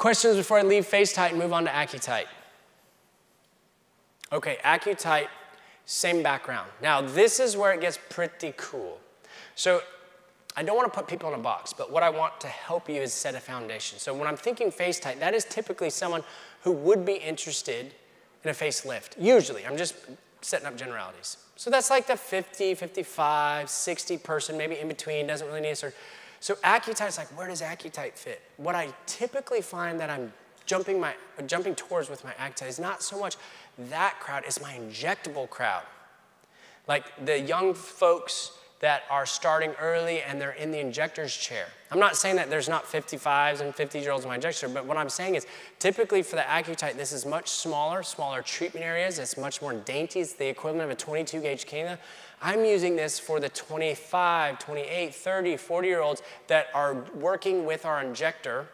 Questions before I leave FaceTite and move on to AccuTite? Okay, AccuTite, same background. Now, this is where it gets pretty cool. So, I don't want to put people in a box, but what I want to help you is set a foundation. So, when I'm thinking FaceTite, that is typically someone who would be interested in a facelift. Usually, I'm just setting up generalities. So that's like the 50, 55, 60 person, maybe in between, doesn't really need a surgery. So is like, where does Accutite fit? What I typically find that I'm jumping, my, jumping towards with my Accutite is not so much that crowd, it's my injectable crowd. Like the young folks that are starting early and they're in the injector's chair. I'm not saying that there's not 55s and 50 year olds in my injector, but what I'm saying is typically for the Accutite, this is much smaller, smaller treatment areas. It's much more dainty. It's the equivalent of a 22 gauge cannula. I'm using this for the 25, 28, 30, 40 year olds that are working with our injector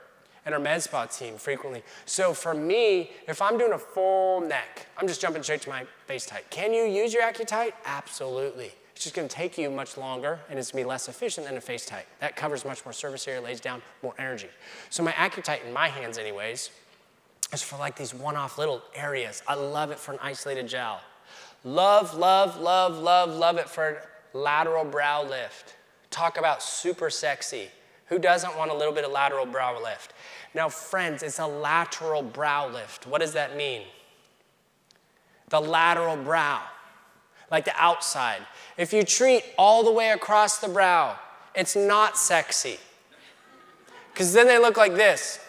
and our med spa team frequently. So for me, if I'm doing a full neck, I'm just jumping straight to my FaceTite. Can you use your Accutite? Absolutely. It's just going to take you much longer and it's to be less efficient than a FaceTite. That covers much more surface area, lays down more energy. So my Accutite in my hands anyways is for like these one-off little areas. I love it for an isolated jowl. Love, love, love, love, love it for lateral brow lift. Talk about super sexy. Who doesn't want a little bit of lateral brow lift? Now, friends, it's a lateral brow lift. What does that mean? The lateral brow like the outside. If you treat all the way across the brow, it's not sexy. Because then they look like this.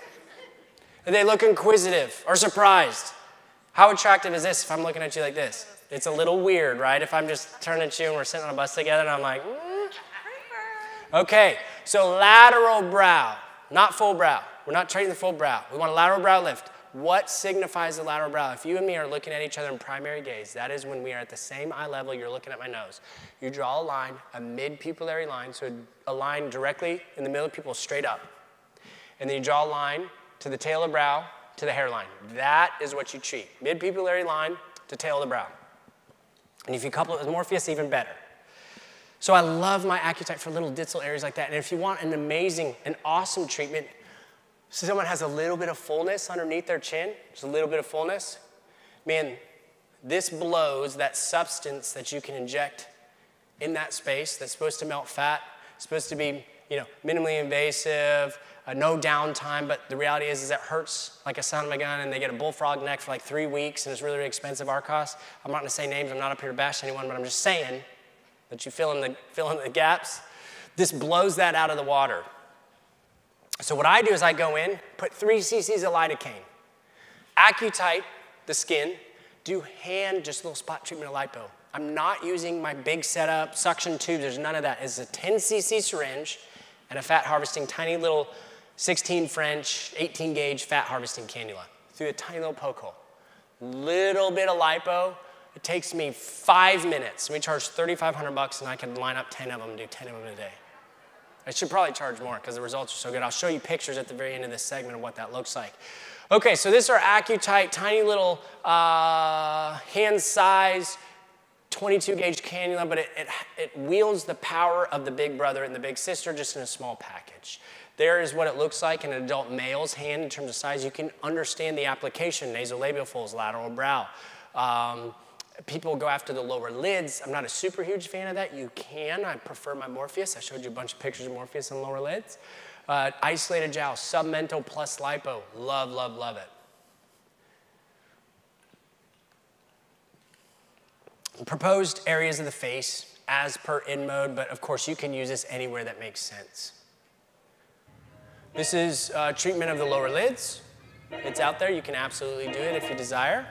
And they look inquisitive or surprised. How attractive is this if I'm looking at you like this? It's a little weird, right? If I'm just turning at you and we're sitting on a bus together and I'm like, mm. okay, so lateral brow, not full brow. We're not treating the full brow. We want a lateral brow lift. What signifies the lateral brow? If you and me are looking at each other in primary gaze, that is when we are at the same eye level, you're looking at my nose. You draw a line, a mid-pupillary line, so a line directly in the middle of pupil, straight up. And then you draw a line to the tail of the brow, to the hairline. That is what you treat. Mid-pupillary line to tail of the brow. And if you couple it with Morpheus, even better. So I love my Accutite for little ditzel areas like that. And if you want an amazing, an awesome treatment, so someone has a little bit of fullness underneath their chin, just a little bit of fullness. Man, this blows that substance that you can inject in that space that's supposed to melt fat, supposed to be, you know, minimally invasive, uh, no downtime, but the reality is, is it hurts like a son of a gun and they get a bullfrog neck for like three weeks and it's really, really expensive our cost. I'm not gonna say names, I'm not up here to bash anyone, but I'm just saying that you fill in the, fill in the gaps. This blows that out of the water. So what I do is I go in, put three cc's of lidocaine, Accutite the skin, do hand just a little spot treatment of lipo. I'm not using my big setup, suction tubes, there's none of that. It's a 10 cc syringe and a fat harvesting tiny little 16 French, 18 gauge fat harvesting cannula through a tiny little poke hole. Little bit of lipo, it takes me five minutes. We charge 3,500 bucks and I can line up 10 of them do 10 of them a day. I should probably charge more because the results are so good. I'll show you pictures at the very end of this segment of what that looks like. Okay, so this is our Accutite, tiny little uh, hand size 22 gauge cannula, but it, it, it wields the power of the big brother and the big sister just in a small package. There is what it looks like in an adult male's hand in terms of size. You can understand the application, nasolabial folds, lateral brow. Um, people go after the lower lids. I'm not a super huge fan of that. You can. I prefer my Morpheus. I showed you a bunch of pictures of Morpheus and lower lids. Uh, isolated jowl, submental plus lipo. Love, love, love it. Proposed areas of the face as per InMode, but of course you can use this anywhere that makes sense. This is uh, treatment of the lower lids. It's out there. You can absolutely do it if you desire.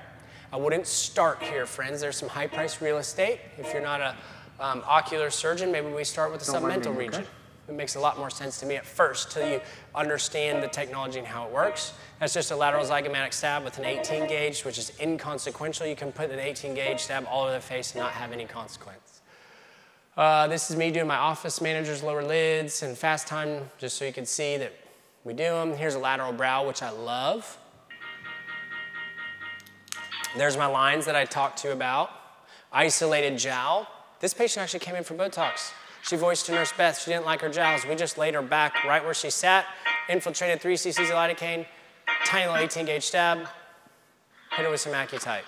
I wouldn't start here, friends. There's some high priced real estate. If you're not a um, ocular surgeon, maybe we start with the Don't submental region. Okay. It makes a lot more sense to me at first till you understand the technology and how it works. That's just a lateral zygomatic stab with an 18 gauge, which is inconsequential. You can put an 18 gauge stab all over the face and not have any consequence. Uh, this is me doing my office manager's lower lids and fast time, just so you can see that we do them. Here's a lateral brow, which I love. There's my lines that I talked to you about. Isolated jowl. This patient actually came in for Botox. She voiced to Nurse Beth she didn't like her jowls. We just laid her back right where she sat, infiltrated three cc's of lidocaine, tiny little 18 gauge stab, hit it with some Accutite.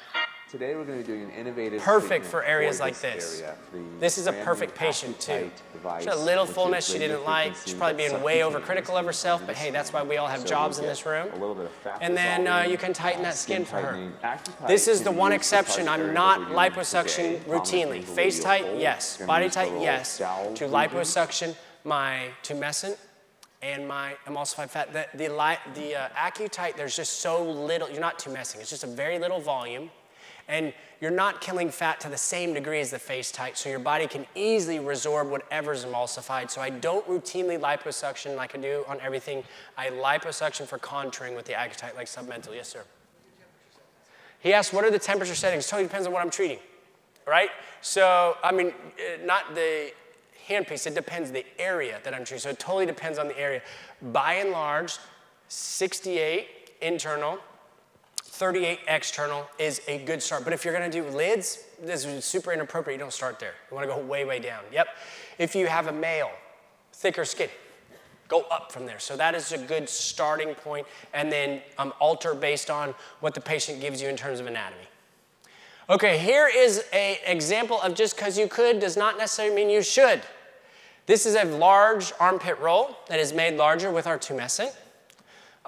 Today we're going to be doing an innovative Perfect for areas like this. this. area, This is a perfect patient too. Device, She had a little fullness she didn't like. She's probably being way overcritical of herself, but hey, that's why we all have So jobs in this room. a little bit of fat And then uh, you can tighten that skin for her. This is the one exception. I'm not that we're using liposuction routinely. FaceTite, yes. BodyTite, yes. To liposuction my tumescent and my emulsified fat. The, the, the uh, Accutite, there's just so little, you're not tumescing. It's just a very little volume. And you're not killing fat to the same degree as the FaceTite, so your body can easily resorb whatever's emulsified. So I don't routinely liposuction like I do on everything. I liposuction for contouring with the Accutite like submental. Yes, sir. He asked, what are the temperature settings? Totally depends on what I'm treating, right? So, I mean, eh, not the handpiece, it depends the area that I'm treating. So it totally depends on the area. By and large, 68 internal, 38 external is a good start. But if you're gonna do lids, this is super inappropriate. You don't start there. You wanna go way, way down. Yep. If you have a male, thicker skin, go up from there. So that is a good starting point, and then um, alter based on what the patient gives you in terms of anatomy. Okay, here is an example of just because you could does not necessarily mean you should. This is a large armpit roll that is made larger with our tumescent.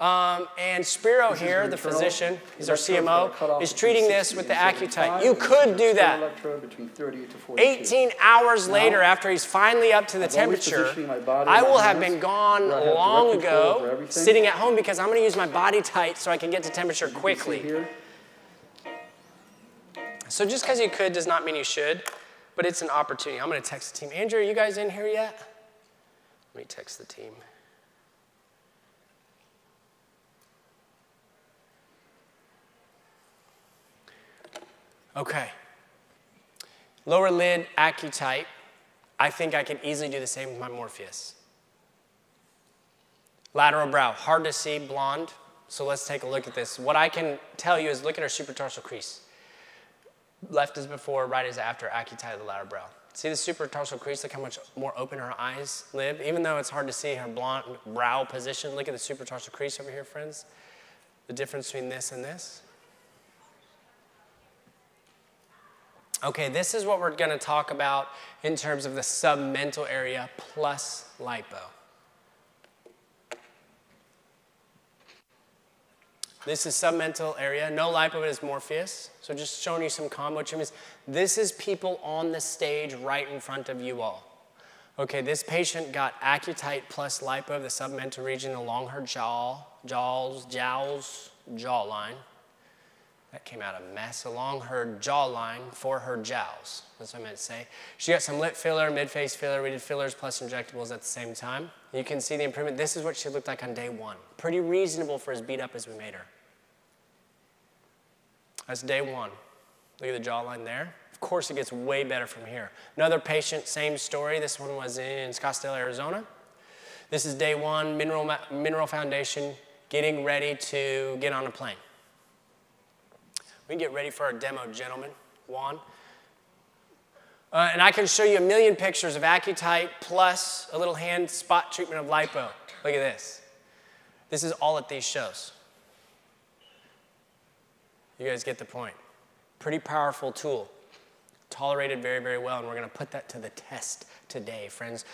Um, and Spiro here, the physician, he's our electrode that are cut CMO, is treating this with the Accutite. You could do that. electrode between 38 to 42. 18 hours later, after he's finally up to the temperature, positioning my body, I will have been gone where I have long direct control over ago, sitting at home because I'm going to use my BodyTite so I can get to temperature You can see quickly. So just because you could does not mean you should, but it's an opportunity. I'm going to text the team. Andrew, are you guys in here yet? Let me text the team. Okay. Lower lid, Accutite. I think I can easily do the same with my Morpheus. Lateral brow, hard to see, blonde. So let's take a look at this. What I can tell you is look at our supratarsal crease. Left is before, right is after Accutite the lateral brow. See the supratarsal crease, look how much more open her eyes live. Even though it's hard to see her blonde brow position, look at the supratarsal crease over here, friends. The difference between this and this. Okay, this is what we're gonna talk about in terms of the submental area plus lipo. This is submental area. No lipo is Morpheus. So just showing you some combo treatments. This is people on the stage right in front of you all. Okay, this patient got Accutite plus lipo, of the submental region along her jaw, jaws, jowls, jawline. That came out a mess along her jawline for her jowls. That's what I meant to say. She got some lip filler, mid-face filler. We did fillers plus injectables at the same time. You can see the improvement. This is what she looked like on day one. Pretty reasonable for as beat up as we made her. That's day one. Look at the jawline there. Of course, it gets way better from here. Another patient, same story. This one was in Scottsdale, Arizona. This is day one, mineral, mineral foundation, getting ready to get on a plane. We can get ready for our demo, gentlemen. Juan. Uh, and I can show you a million pictures of Accutite plus a little hand spot treatment of lipo. Look at this. This is all at these shows. You guys get the point. Pretty powerful tool. Tolerated very, very well, and we're going to put that to the test today, friends.